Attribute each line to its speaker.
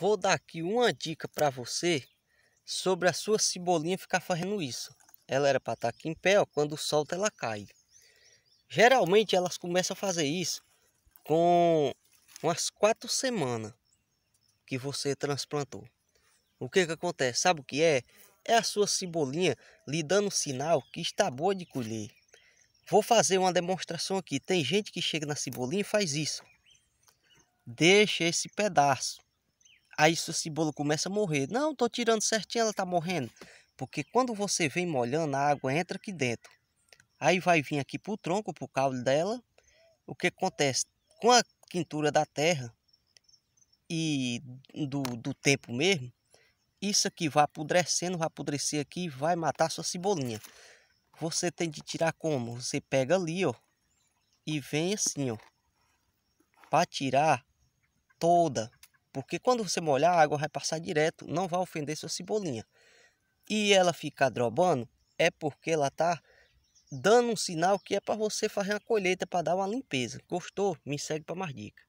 Speaker 1: Vou dar aqui uma dica para você sobre a sua cebolinha ficar fazendo isso. Ela era para estar tá aqui em pé, ó, quando solta ela cai. Geralmente elas começam a fazer isso com umas quatro semanas que você transplantou. O que que acontece? Sabe o que é? É a sua cebolinha lhe dando sinal que está boa de colher. Vou fazer uma demonstração aqui. Tem gente que chega na cebolinha e faz isso. Deixa esse pedaço. Aí sua cebola começa a morrer. Não, tô tirando certinho, ela tá morrendo. Porque quando você vem molhando, a água entra aqui dentro. Aí vai vir aqui pro tronco, pro caule dela. O que acontece? Com a quintura da terra e do, do tempo mesmo, isso aqui vai apodrecendo, vai apodrecer aqui e vai matar sua cebolinha. Você tem de tirar como? Você pega ali, ó, e vem assim, ó, para tirar toda porque quando você molhar, a água vai passar direto, não vai ofender sua cebolinha. E ela ficar drobando, é porque ela tá dando um sinal que é para você fazer uma colheita, para dar uma limpeza. Gostou? Me segue para mais dicas.